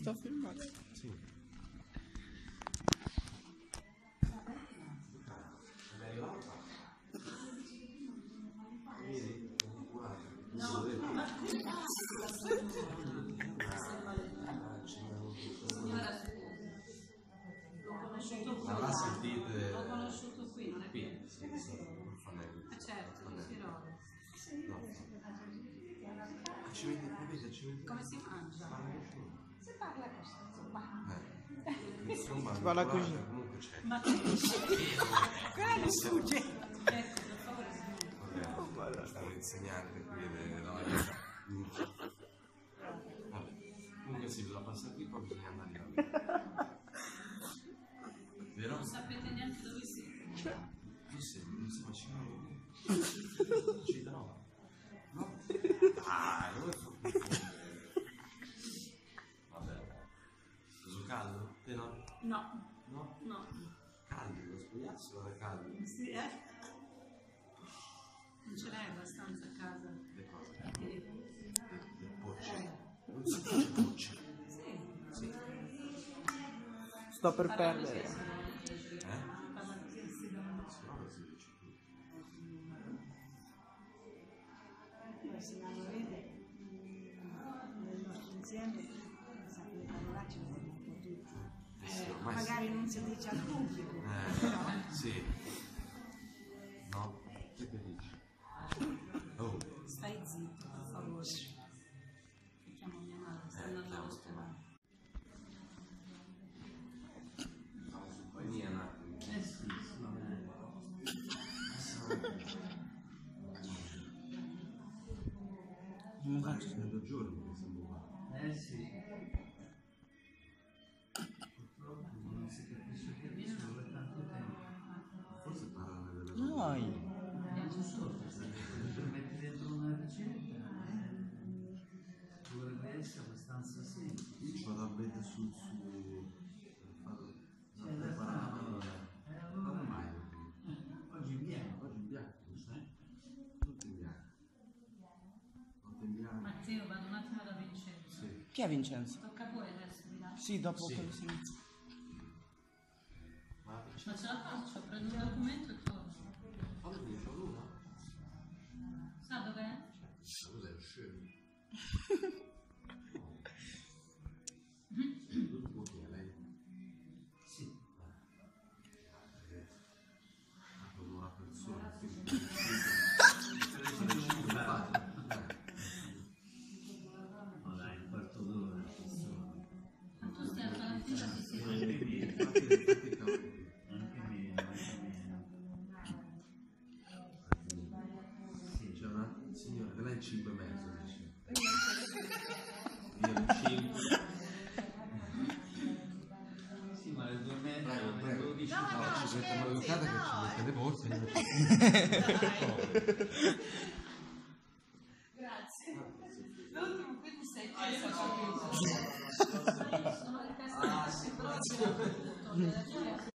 sto filmando. Sì. Avrà sentite L'ho conosciuto qui, non è qui, sì, sì. Eh certo, di Sirolo. No. Ah, Ci vedi, ci vedi. Come si mangia? Si parla così, insomma. Eh. Insomma, Si parla così. Comunque c'è. Ma che Quella mi sfugge. Ecco, per favore. Vabbè, sta l'insegnante qui della vita. Vabbè. Comunque sì, bisogna passare qui, poi bisogna andare là. Vero? Non sapete neanche dove siete. Chi sei? Non si faceva Ci trova. No? Ah, dove fa? Vabbè. Su caldo? Te no? No, No? no. Caldo, lo spogliarsi va da caldo. Sì, eh? Non ce l'hai abbastanza a casa. Le cose. Eh, Le bocce. Non si dice bocce. Sì. Sì. Sto per Parla perdere. Eh? Se lo vede nel nostro insieme, Magari non si dice al pubblico, Eh, sì. No? Che dici? Oh, Stai zitto, per favore. Chiamo mia madre, sta andando all'ospedale. compagnia. Eh sì, sì, Non faccio Facendo giorni che siamo qua. Noi. Non so, se metti dentro una ricetta dovrebbe essere abbastanza semplice. Io ci vado a vedere sul su per farlo C'è per da preparare. fare. Eh, Come mai? oggi viene. Oggi in bianco, sai? Tutto in bianco. Notte in bianco. Matteo, vado un attimo da Vincenzo. Sì. Chi è Vincenzo? Tocca a voi adesso, mi dai? Sì, dopo Sì. quello. Ma Ma ce la faccio, prendo un documento e torno. Quando finisce l'una? Sa dov'è? Cos'è scemo? L'ultimo chi è lei? Sì. Eh, Come che è 5 e mezzo dice. Io in 5. Sì, ma le due metri, Prego, le prego. 12 No, no, ci mette scherzi, maleducata che no, ci mette eh. le borse. Grazie. L'ultimo qui tu sei pensa Sono le teste basse, però c'è tutto, della gente